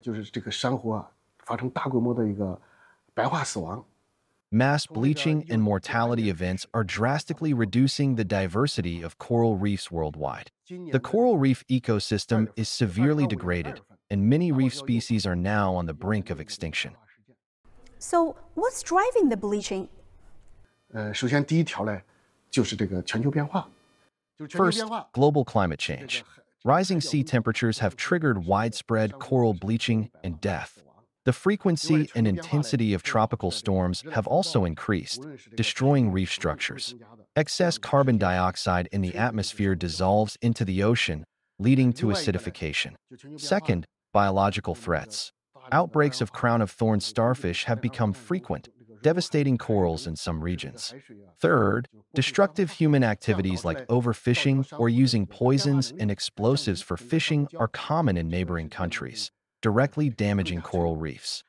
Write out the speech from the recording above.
就是这个珊瑚啊发生大规模的一个白化死亡。 Mass bleaching and mortality events are drastically reducing the diversity of coral reefs worldwide. The coral reef ecosystem is severely degraded, and many reef species are now on the brink of extinction. So, what's driving the bleaching? 呃，首先第一条呢，就是这个全球变化。就是全球 First, 变化， global climate change. Rising sea temperatures have triggered widespread coral bleaching and death. The frequency and intensity of tropical storms have also increased, destroying reef structures. Excess carbon dioxide in the atmosphere dissolves into the ocean, leading to acidification. Second, biological threats. Outbreaks of crown of thorns starfish have become frequent, devastating corals in some regions. Third, destructive human activities like overfishing or using poisons and explosives for fishing are common in neighboring countries, directly damaging coral reefs.